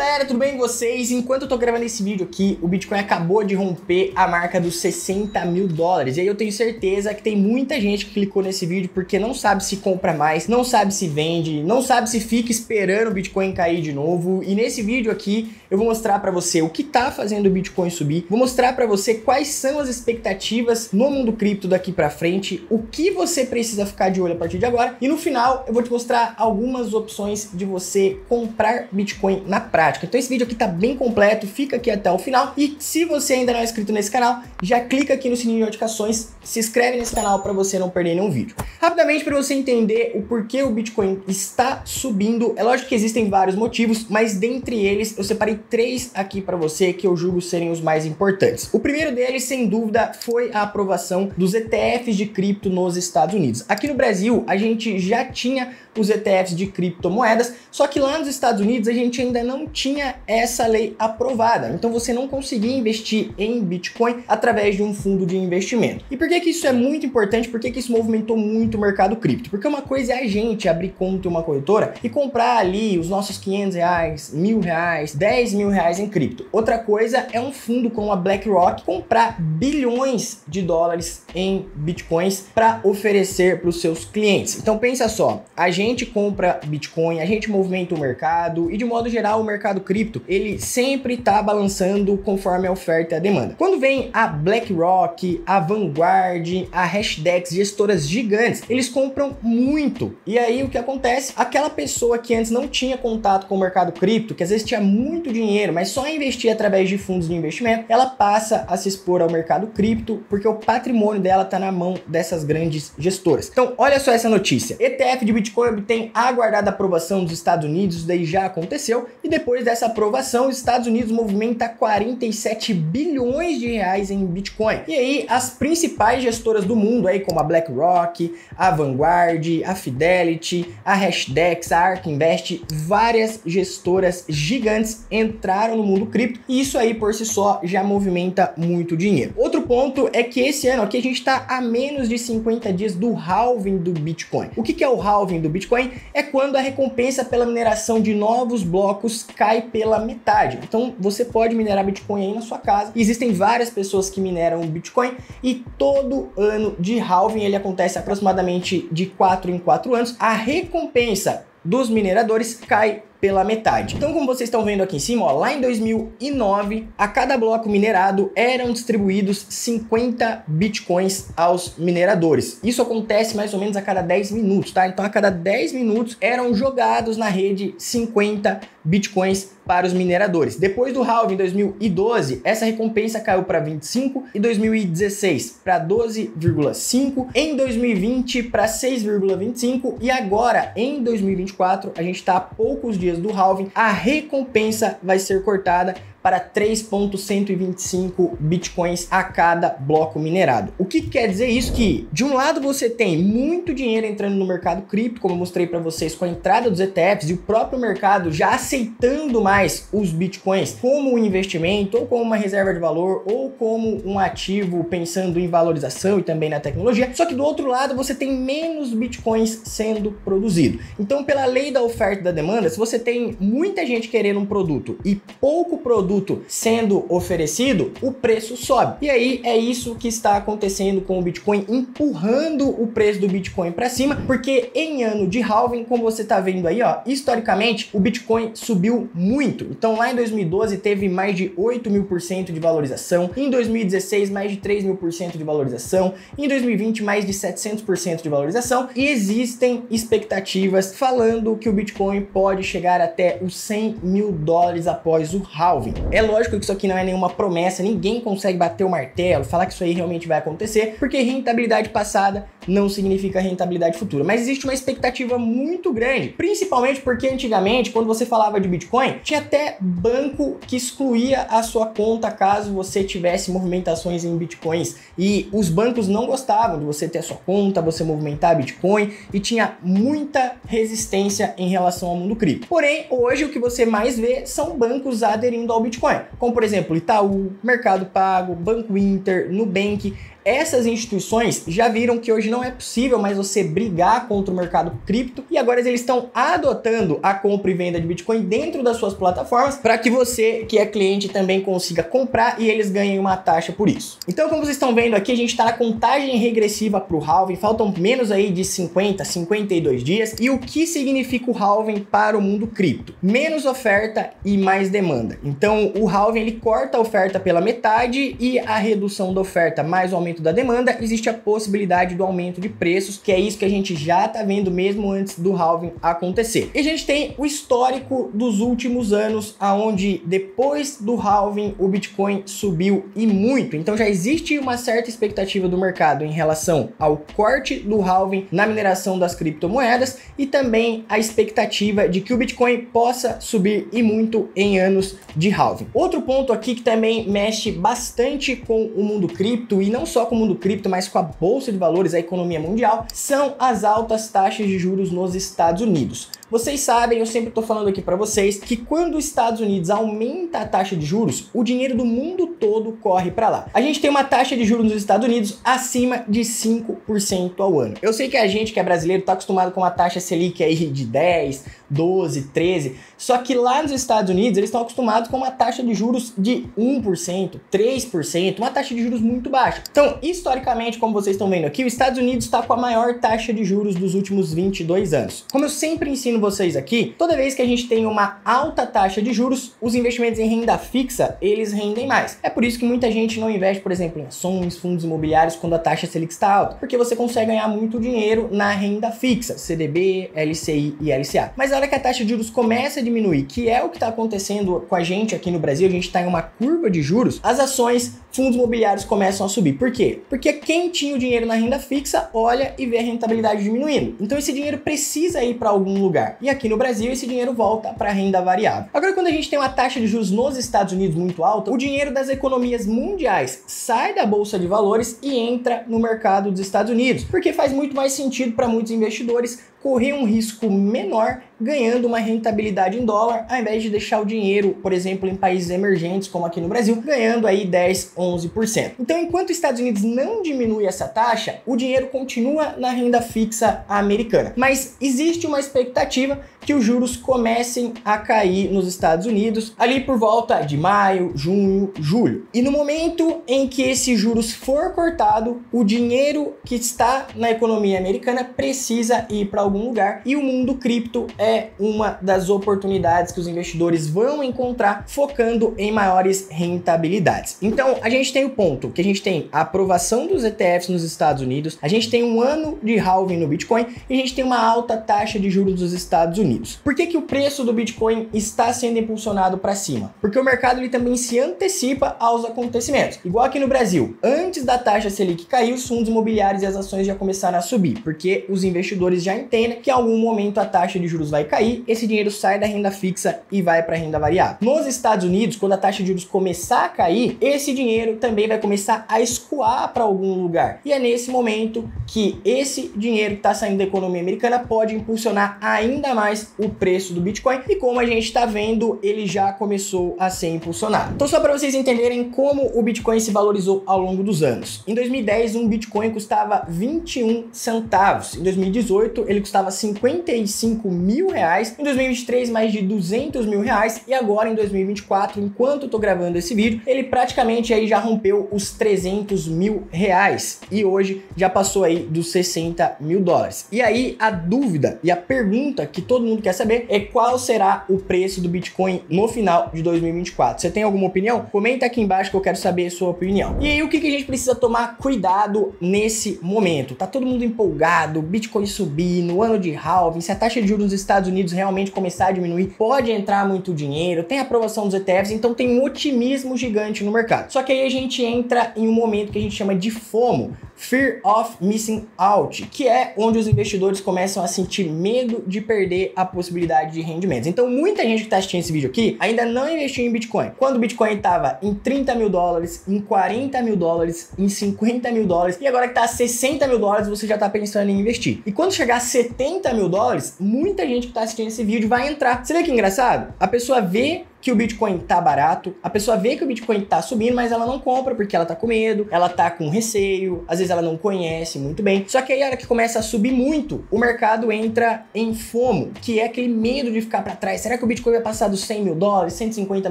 galera, tudo bem com vocês? Enquanto eu tô gravando esse vídeo aqui, o Bitcoin acabou de romper a marca dos 60 mil dólares. E aí eu tenho certeza que tem muita gente que clicou nesse vídeo porque não sabe se compra mais, não sabe se vende, não sabe se fica esperando o Bitcoin cair de novo. E nesse vídeo aqui eu vou mostrar para você o que tá fazendo o Bitcoin subir, vou mostrar para você quais são as expectativas no mundo cripto daqui para frente, o que você precisa ficar de olho a partir de agora. E no final eu vou te mostrar algumas opções de você comprar Bitcoin na prática. Então esse vídeo aqui tá bem completo, fica aqui até o final. E se você ainda não é inscrito nesse canal, já clica aqui no sininho de notificações, se inscreve nesse canal para você não perder nenhum vídeo. Rapidamente para você entender o porquê o Bitcoin está subindo, é lógico que existem vários motivos, mas dentre eles eu separei três aqui para você que eu julgo serem os mais importantes. O primeiro deles, sem dúvida, foi a aprovação dos ETFs de cripto nos Estados Unidos. Aqui no Brasil, a gente já tinha os ETFs de criptomoedas, só que lá nos Estados Unidos a gente ainda não tinha essa lei aprovada. Então você não conseguia investir em Bitcoin através de um fundo de investimento. E por que, que isso é muito importante? Por que, que isso movimentou muito o mercado cripto? Porque uma coisa é a gente abrir conta em uma corretora e comprar ali os nossos 500 reais, mil reais, 10 mil reais em cripto. Outra coisa é um fundo como a BlackRock comprar bilhões de dólares em bitcoins para oferecer para os seus clientes. Então pensa só, a gente compra Bitcoin, a gente movimenta o mercado e de modo geral o mercado cripto, ele sempre está balançando conforme a oferta e a demanda. Quando vem a BlackRock, a Vanguard, a Hashdex, gestoras gigantes, eles compram muito. E aí o que acontece? Aquela pessoa que antes não tinha contato com o mercado cripto, que às vezes tinha muito dinheiro, mas só investia através de fundos de investimento, ela passa a se expor ao mercado cripto porque o patrimônio dela está na mão dessas grandes gestoras. Então, olha só essa notícia. ETF de Bitcoin obtém aguardada aprovação dos Estados Unidos, daí já aconteceu, e depois dessa aprovação, os Estados Unidos movimenta 47 bilhões de reais em Bitcoin. E aí, as principais gestoras do mundo, aí como a BlackRock, a Vanguard, a Fidelity, a Hashdex, a ARK Invest, várias gestoras gigantes entraram no mundo cripto, e isso aí por si só já movimenta muito dinheiro. Outro ponto é que esse ano aqui a gente está a menos de 50 dias do halving do Bitcoin. O que, que é o halving do Bitcoin? É quando a recompensa pela mineração de novos blocos cai pela metade. Então você pode minerar Bitcoin aí na sua casa. Existem várias pessoas que mineram Bitcoin e todo ano de halving ele acontece aproximadamente de 4 em 4 anos. A recompensa dos mineradores cai pela metade. Então, como vocês estão vendo aqui em cima, ó, lá em 2009, a cada bloco minerado eram distribuídos 50 bitcoins aos mineradores. Isso acontece mais ou menos a cada 10 minutos, tá? Então, a cada 10 minutos eram jogados na rede 50 bitcoins para os mineradores. Depois do halving em 2012, essa recompensa caiu para 25 e 2016 para 12,5, em 2020 para 6,25 e agora em 2024 a gente está a poucos dias do halving, a recompensa vai ser cortada para 3.125 bitcoins a cada bloco minerado. O que quer dizer isso? Que de um lado você tem muito dinheiro entrando no mercado cripto, como eu mostrei para vocês com a entrada dos ETFs e o próprio mercado já aceitando mais os bitcoins como um investimento ou como uma reserva de valor ou como um ativo pensando em valorização e também na tecnologia. Só que do outro lado você tem menos bitcoins sendo produzido. Então, pela lei da oferta e da demanda, se você tem muita gente querendo um produto e pouco produto produto sendo oferecido, o preço sobe. E aí é isso que está acontecendo com o Bitcoin, empurrando o preço do Bitcoin para cima, porque em ano de halving, como você está vendo aí, ó, historicamente o Bitcoin subiu muito. Então lá em 2012 teve mais de 8 mil por cento de valorização, em 2016 mais de 3 mil por cento de valorização, em 2020 mais de 700 por cento de valorização e existem expectativas falando que o Bitcoin pode chegar até os 100 mil dólares após o halving. É lógico que isso aqui não é nenhuma promessa, ninguém consegue bater o martelo, falar que isso aí realmente vai acontecer, porque rentabilidade passada não significa rentabilidade futura. Mas existe uma expectativa muito grande, principalmente porque antigamente, quando você falava de Bitcoin, tinha até banco que excluía a sua conta caso você tivesse movimentações em Bitcoins. E os bancos não gostavam de você ter a sua conta, você movimentar Bitcoin e tinha muita resistência em relação ao mundo cripto. Porém, hoje o que você mais vê são bancos aderindo ao Bitcoin, como por exemplo Itaú, Mercado Pago, Banco Inter, Nubank essas instituições já viram que hoje não é possível mais você brigar contra o mercado cripto e agora eles estão adotando a compra e venda de Bitcoin dentro das suas plataformas para que você, que é cliente, também consiga comprar e eles ganhem uma taxa por isso. Então, como vocês estão vendo aqui, a gente está na contagem regressiva para o halving, faltam menos aí de 50, 52 dias. E o que significa o halving para o mundo cripto? Menos oferta e mais demanda. Então, o halving ele corta a oferta pela metade e a redução da oferta mais o aumento da demanda, existe a possibilidade do aumento de preços, que é isso que a gente já está vendo mesmo antes do halving acontecer. E a gente tem o histórico dos últimos anos, aonde depois do halving o Bitcoin subiu e muito. Então já existe uma certa expectativa do mercado em relação ao corte do halving na mineração das criptomoedas e também a expectativa de que o Bitcoin possa subir e muito em anos de halving. Outro ponto aqui que também mexe bastante com o mundo cripto e não só com o mundo cripto, mas com a bolsa de valores, a economia mundial, são as altas taxas de juros nos Estados Unidos. Vocês sabem, eu sempre estou falando aqui para vocês, que quando os Estados Unidos aumenta a taxa de juros, o dinheiro do mundo todo corre para lá. A gente tem uma taxa de juros nos Estados Unidos acima de 5% ao ano. Eu sei que a gente que é brasileiro está acostumado com uma taxa Selic aí de 10, 12, 13, só que lá nos Estados Unidos eles estão acostumados com uma taxa de juros de 1%, 3%, uma taxa de juros muito baixa. Então, historicamente, como vocês estão vendo aqui, os Estados Unidos está com a maior taxa de juros dos últimos 22 anos. Como eu sempre ensino vocês aqui, toda vez que a gente tem uma alta taxa de juros, os investimentos em renda fixa, eles rendem mais. É por isso que muita gente não investe, por exemplo, em ações, fundos imobiliários quando a taxa Selic está alta, porque você consegue ganhar muito dinheiro na renda fixa, CDB, LCI e LCA. Mas a hora que a taxa de juros começa a diminuir, que é o que está acontecendo com a gente aqui no Brasil, a gente está em uma curva de juros, as ações, fundos imobiliários começam a subir. Por quê? Porque quem tinha o dinheiro na renda fixa olha e vê a rentabilidade diminuindo. Então esse dinheiro precisa ir para algum lugar. E aqui no Brasil, esse dinheiro volta para renda variável. Agora, quando a gente tem uma taxa de juros nos Estados Unidos muito alta, o dinheiro das economias mundiais sai da bolsa de valores e entra no mercado dos Estados Unidos, porque faz muito mais sentido para muitos investidores correr um risco menor ganhando uma rentabilidade em dólar, ao invés de deixar o dinheiro, por exemplo, em países emergentes, como aqui no Brasil, ganhando aí 10, 11%. Então, enquanto os Estados Unidos não diminui essa taxa, o dinheiro continua na renda fixa americana. Mas existe uma expectativa que os juros comecem a cair nos Estados Unidos ali por volta de maio, junho, julho. E no momento em que esse juros for cortado, o dinheiro que está na economia americana precisa ir para algum lugar e o mundo cripto é uma das oportunidades que os investidores vão encontrar focando em maiores rentabilidades. Então, a gente tem o ponto que a gente tem a aprovação dos ETFs nos Estados Unidos, a gente tem um ano de halving no Bitcoin e a gente tem uma alta taxa de juros dos Estados Unidos. Por que, que o preço do Bitcoin está sendo impulsionado para cima? Porque o mercado ele também se antecipa aos acontecimentos. Igual aqui no Brasil, antes da taxa Selic cair, os fundos imobiliários e as ações já começaram a subir, porque os investidores já entendem que em algum momento a taxa de juros vai cair, esse dinheiro sai da renda fixa e vai para a renda variável. Nos Estados Unidos, quando a taxa de juros começar a cair, esse dinheiro também vai começar a escoar para algum lugar. E é nesse momento que esse dinheiro que está saindo da economia americana pode impulsionar ainda mais o preço do Bitcoin. E como a gente está vendo, ele já começou a ser impulsionado. Então, só para vocês entenderem como o Bitcoin se valorizou ao longo dos anos. Em 2010, um Bitcoin custava 21 centavos. Em 2018, ele custava 55 mil reais, em 2023 mais de 200 mil reais e agora em 2024, enquanto eu tô gravando esse vídeo, ele praticamente aí já rompeu os 300 mil reais e hoje já passou aí dos 60 mil dólares. E aí a dúvida e a pergunta que todo mundo quer saber é qual será o preço do Bitcoin no final de 2024. Você tem alguma opinião? Comenta aqui embaixo que eu quero saber a sua opinião. E aí o que, que a gente precisa tomar cuidado nesse momento? Tá todo mundo empolgado, Bitcoin subindo, ano de halving, se a taxa de juros nos Estados Unidos realmente começar a diminuir, pode entrar muito dinheiro, tem aprovação dos ETFs, então tem um otimismo gigante no mercado. Só que aí a gente entra em um momento que a gente chama de FOMO, Fear of Missing Out, que é onde os investidores começam a sentir medo de perder a possibilidade de rendimentos. Então, muita gente que está assistindo esse vídeo aqui ainda não investiu em Bitcoin. Quando o Bitcoin estava em 30 mil dólares, em 40 mil dólares, em 50 mil dólares, e agora que está a 60 mil dólares, você já está pensando em investir. E quando chegar a 70 mil dólares, muita gente que está assistindo esse vídeo vai entrar. Você vê que engraçado? A pessoa vê que o Bitcoin tá barato, a pessoa vê que o Bitcoin tá subindo, mas ela não compra porque ela tá com medo, ela tá com receio, às vezes ela não conhece muito bem. Só que aí a hora que começa a subir muito, o mercado entra em FOMO, que é aquele medo de ficar para trás. Será que o Bitcoin vai passar dos 100 mil dólares, 150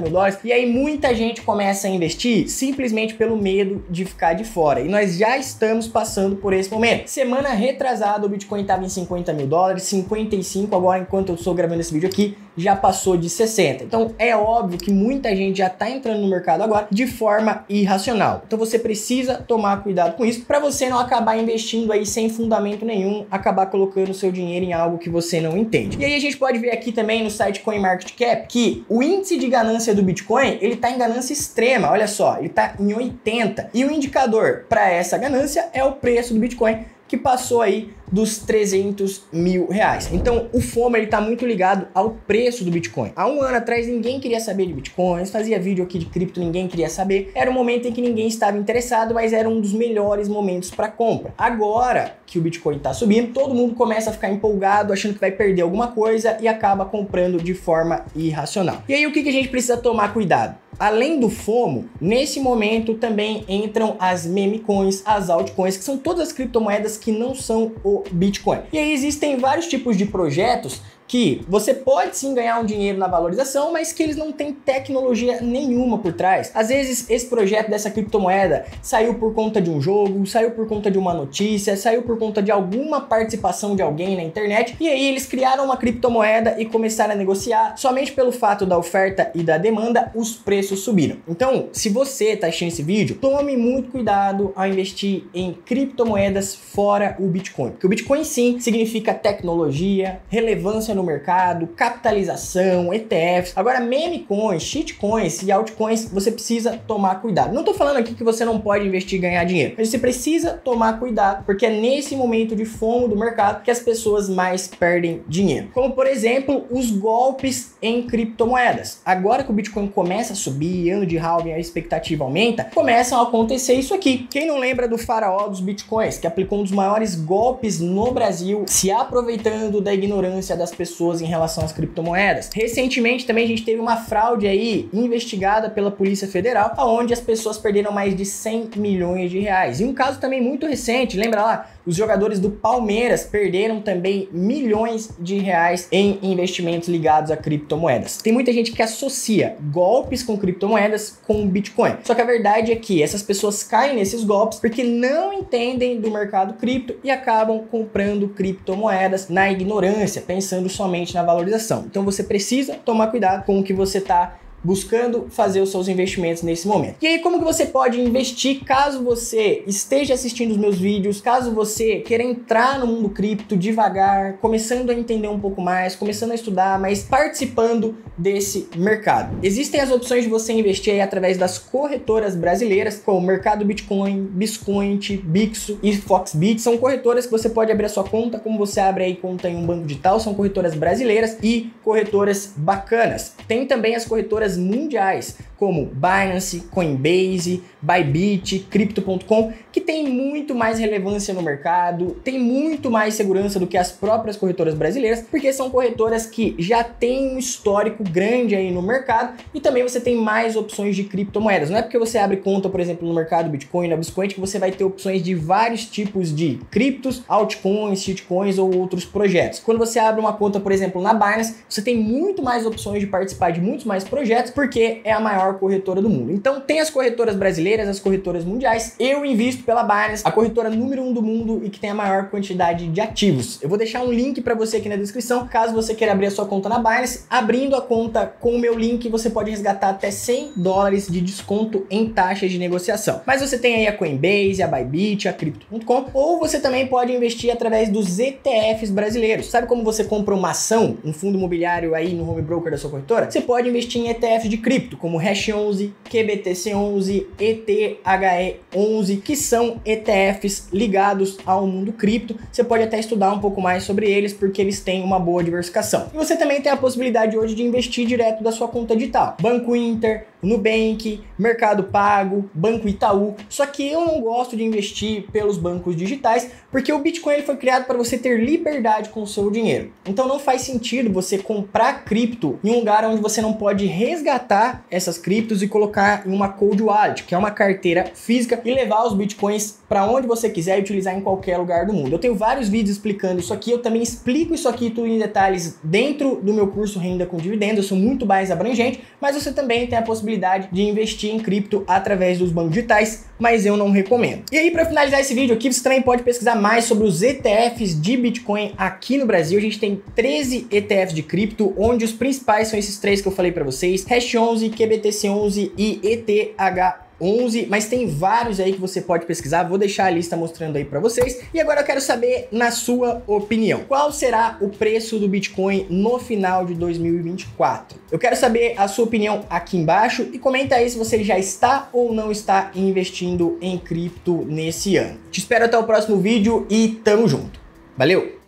mil dólares? E aí muita gente começa a investir simplesmente pelo medo de ficar de fora. E nós já estamos passando por esse momento. Semana retrasada, o Bitcoin estava em 50 mil dólares, 55 agora enquanto eu estou gravando esse vídeo aqui, já passou de 60. Então é óbvio que muita gente já está entrando no mercado agora de forma irracional. Então você precisa tomar cuidado com isso para você não acabar investindo aí sem fundamento nenhum, acabar colocando seu dinheiro em algo que você não entende. E aí a gente pode ver aqui também no site CoinMarketCap que o índice de ganância do Bitcoin, ele está em ganância extrema, olha só, ele está em 80. E o indicador para essa ganância é o preço do Bitcoin que passou aí dos 300 mil reais. Então o FOMO ele tá muito ligado ao preço do Bitcoin. Há um ano atrás ninguém queria saber de Bitcoins, fazia vídeo aqui de cripto, ninguém queria saber. Era um momento em que ninguém estava interessado, mas era um dos melhores momentos para compra. Agora que o Bitcoin está subindo, todo mundo começa a ficar empolgado, achando que vai perder alguma coisa e acaba comprando de forma irracional. E aí o que, que a gente precisa tomar cuidado? Além do FOMO, nesse momento também entram as meme coins, as altcoins, que são todas as criptomoedas que não são o Bitcoin. E aí existem vários tipos de projetos que você pode sim ganhar um dinheiro na valorização, mas que eles não têm tecnologia nenhuma por trás. Às vezes esse projeto dessa criptomoeda saiu por conta de um jogo, saiu por conta de uma notícia, saiu por conta de alguma participação de alguém na internet, e aí eles criaram uma criptomoeda e começaram a negociar. Somente pelo fato da oferta e da demanda, os preços subiram. Então, se você está assistindo esse vídeo, tome muito cuidado ao investir em criptomoedas fora o Bitcoin, porque o Bitcoin sim significa tecnologia, relevância no no mercado, capitalização, ETFs. Agora, meme coins, shitcoins e altcoins, você precisa tomar cuidado. Não tô falando aqui que você não pode investir e ganhar dinheiro, mas você precisa tomar cuidado, porque é nesse momento de fomo do mercado que as pessoas mais perdem dinheiro. Como, por exemplo, os golpes em criptomoedas. Agora que o Bitcoin começa a subir, ano de halving, a expectativa aumenta, começam a acontecer isso aqui. Quem não lembra do faraó dos Bitcoins, que aplicou um dos maiores golpes no Brasil, se aproveitando da ignorância das pessoas pessoas em relação às criptomoedas. Recentemente também a gente teve uma fraude aí investigada pela Polícia Federal, onde as pessoas perderam mais de 100 milhões de reais. E um caso também muito recente, lembra lá? Os jogadores do Palmeiras perderam também milhões de reais em investimentos ligados a criptomoedas. Tem muita gente que associa golpes com criptomoedas com Bitcoin. Só que a verdade é que essas pessoas caem nesses golpes porque não entendem do mercado cripto e acabam comprando criptomoedas na ignorância, pensando somente na valorização. Então você precisa tomar cuidado com o que você está buscando fazer os seus investimentos nesse momento. E aí, como que você pode investir caso você esteja assistindo os meus vídeos, caso você queira entrar no mundo cripto devagar, começando a entender um pouco mais, começando a estudar, mas participando desse mercado. Existem as opções de você investir aí através das corretoras brasileiras, como Mercado Bitcoin, Biscoint, Bixo e Foxbit. São corretoras que você pode abrir a sua conta, como você abre aí conta em um banco digital, são corretoras brasileiras e corretoras bacanas. Tem também as corretoras mundiais, como Binance, Coinbase, Bybit, Crypto.com, que tem muito mais relevância no mercado, tem muito mais segurança do que as próprias corretoras brasileiras, porque são corretoras que já têm um histórico grande aí no mercado e também você tem mais opções de criptomoedas. Não é porque você abre conta, por exemplo, no mercado Bitcoin, na Biscoint, que você vai ter opções de vários tipos de criptos, altcoins, shitcoins ou outros projetos. Quando você abre uma conta, por exemplo, na Binance, você tem muito mais opções de participar de muitos mais projetos, porque é a maior corretora do mundo. Então tem as corretoras brasileiras, as corretoras mundiais. Eu invisto pela Binance, a corretora número um do mundo e que tem a maior quantidade de ativos. Eu vou deixar um link para você aqui na descrição, caso você queira abrir a sua conta na Binance. Abrindo a conta com o meu link, você pode resgatar até 100 dólares de desconto em taxas de negociação. Mas você tem aí a Coinbase, a Bybit, a Crypto.com, ou você também pode investir através dos ETFs brasileiros. Sabe como você compra uma ação, um fundo imobiliário aí no home broker da sua corretora? Você pode investir em ETFs de cripto, como Hash 11, QBTC 11, ETHE 11, que são ETFs ligados ao mundo cripto. Você pode até estudar um pouco mais sobre eles porque eles têm uma boa diversificação. E você também tem a possibilidade hoje de investir direto da sua conta digital. Banco Inter, Nubank, Mercado Pago, Banco Itaú. Só que eu não gosto de investir pelos bancos digitais, porque o Bitcoin ele foi criado para você ter liberdade com o seu dinheiro. Então não faz sentido você comprar cripto em um lugar onde você não pode resgatar essas criptos e colocar em uma cold wallet, que é uma carteira física, e levar os bitcoins para onde você quiser e utilizar em qualquer lugar do mundo. Eu tenho vários vídeos explicando isso aqui, eu também explico isso aqui tudo em detalhes dentro do meu curso Renda com Dividendos, eu sou muito mais abrangente, mas você também tem a possibilidade de investir em cripto através dos bancos digitais, mas eu não recomendo. E aí, para finalizar esse vídeo aqui, você também pode pesquisar mais sobre os ETFs de Bitcoin aqui no Brasil. A gente tem 13 ETFs de cripto, onde os principais são esses três que eu falei para vocês: Hash 11, QBTC 11 e ETH 11, mas tem vários aí que você pode pesquisar. Vou deixar a lista mostrando aí para vocês. E agora eu quero saber, na sua opinião, qual será o preço do Bitcoin no final de 2024? Eu quero saber a sua opinião aqui embaixo e comenta aí se você já está ou não está investindo em cripto nesse ano. Te espero até o próximo vídeo e tamo junto. Valeu!